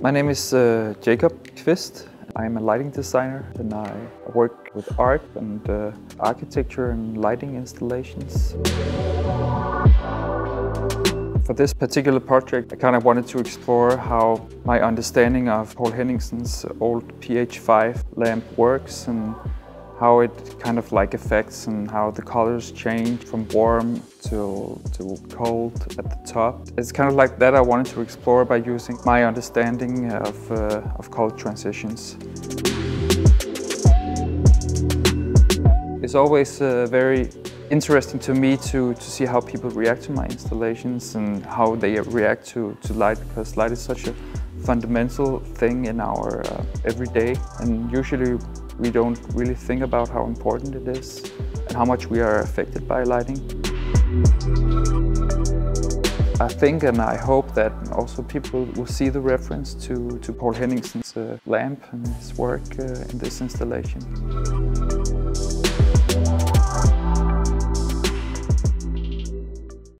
My name is uh, Jakob Kvist. I'm a lighting designer and I work with art and uh, architecture and lighting installations. For this particular project, I kind of wanted to explore how my understanding of Poul Henningsen's old PH5 lamp works and how it kind of like affects and how the colors change from warm to, to cold at the top. It's kind of like that I wanted to explore by using my understanding of, uh, of color transitions. It's always uh, very interesting to me to, to see how people react to my installations and how they react to, to light because light is such a fundamental thing in our uh, everyday and usually we don't really think about how important it is and how much we are affected by lighting. I think and I hope that also people will see the reference to, to Poul Henningsen's uh, lamp and his work uh, in this installation.